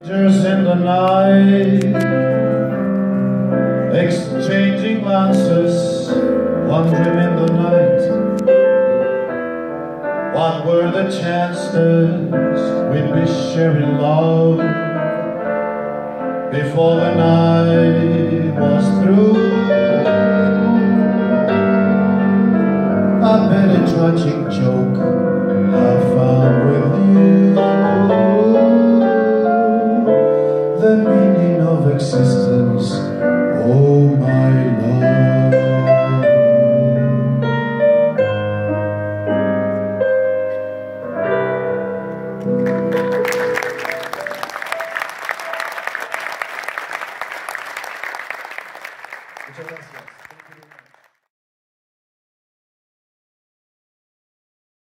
Strangers in the night, exchanging glances, wandering in the night. What were the chances we'd be sharing love before the night was through? A tragic joke the meaning of existence, oh my love. Muchas gracias.